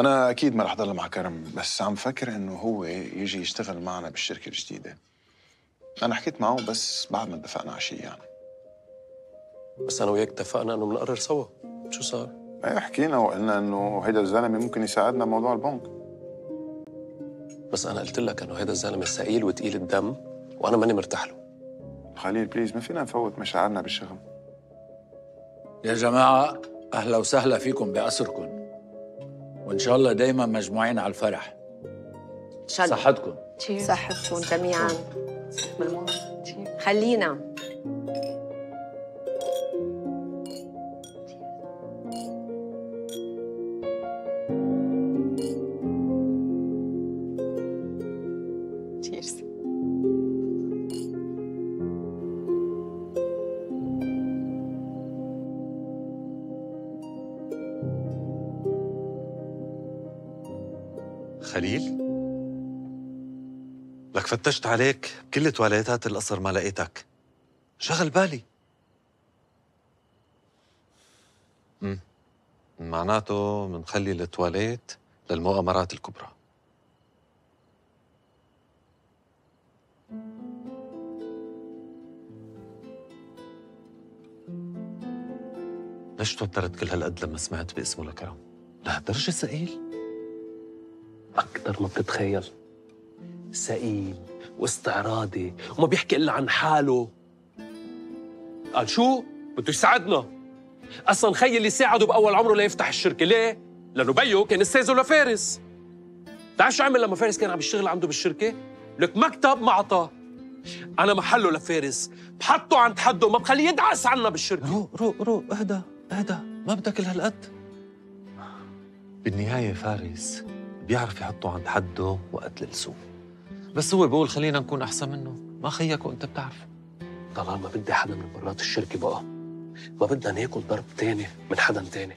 أنا أكيد ما رح ضل مع كرم بس عم فكر إنه هو يجي يشتغل معنا بالشركة الجديدة. أنا حكيت معه بس بعد ما اتفقنا على شيء يعني. بس أنا وياك اتفقنا إنه بنقرر سوا. شو صار؟ إيه حكينا وقلنا إنه هيدا الزلمة ممكن يساعدنا بموضوع البنك. بس أنا قلت لك إنه هذا الزلمة ثقيل وتقيل الدم وأنا ماني مرتاح له. خليل بليز ما فينا نفوت مشاعرنا بالشغل. يا جماعة أهلا وسهلا فيكم بقصركم وإن شاء الله دايما مجموعين على الفرح. صحتكم. صحتكم جميعا. خلينا. خليل؟ لك فتشت عليك كل تواليتات القصر ما لقيتك. شغل بالي. امم معناته منخلي التواليت للمؤامرات الكبرى. ليش توترت كل هالقد لما سمعت باسمه لكرم؟ لهالدرجة ثقيل؟ أكثر ما بتتخيل. ثقيل واستعراضي وما بيحكي إلا عن حاله. قال شو؟ بده يساعدنا أصلا خيي اللي ساعده بأول عمره ليفتح الشركة. ليه؟ لأنه بيو كان أستاذه لفارس. بتعرف شو عمل لما فارس كان عم يشتغل عنده بالشركة؟ لك مكتب ما عطاه أنا محله لفارس. بحطه عند حده. ما بخليه يدعس عنا بالشركة. روق روق روق اهدى اهدى. ما بدك كل هالقد بالنهاية فارس بيعرف يحطه عند حده وقت السوق بس هو بقول خلينا نكون أحسن منه. ما خيك وأنت بتعرف. طلال ما بدي حدا من برات الشركة بقى ما بدنا ناكل ضرب تاني من حدا تاني.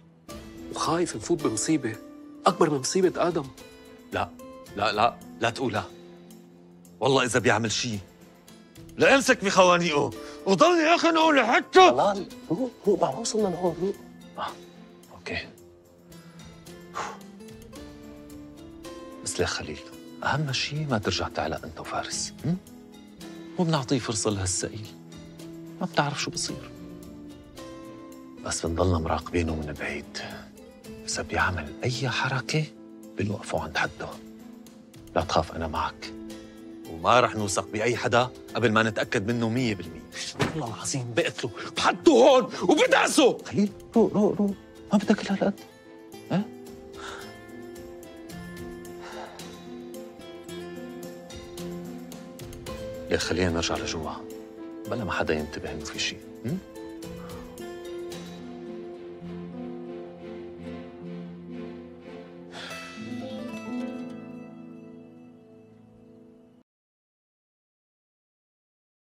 وخايف نفوت بمصيبة أكبر من مصيبة آدم. لا لا لا لا تقولها. والله إذا بيعمل شيء لأمسك بخوانيقه. وضلني أخنقه لحتى طلال روق روق ما وصلنا لهون روق آه. أوكي. بس ليه خليل؟ أهم شيء ما ترجع تعلق أنت وفارس م? وبنعطيه فرصة لهالسئيل. ما بتعرف شو بصير. بس بنضلنا مراقبينه من بعيد. إذا بيعمل أي حركة بنوقفه عند حده. لا تخاف أنا معك. وما رح نوثق بأي حدا قبل ما نتأكد منه مية بالمية. والله العظيم بقتله بحطه هون وبدعسه. خليل روق روق روق ما بدك كل هالقد. ها؟ ليه خلينا نرجع لجوا بلا ما حدا ينتبه إنه في شيء?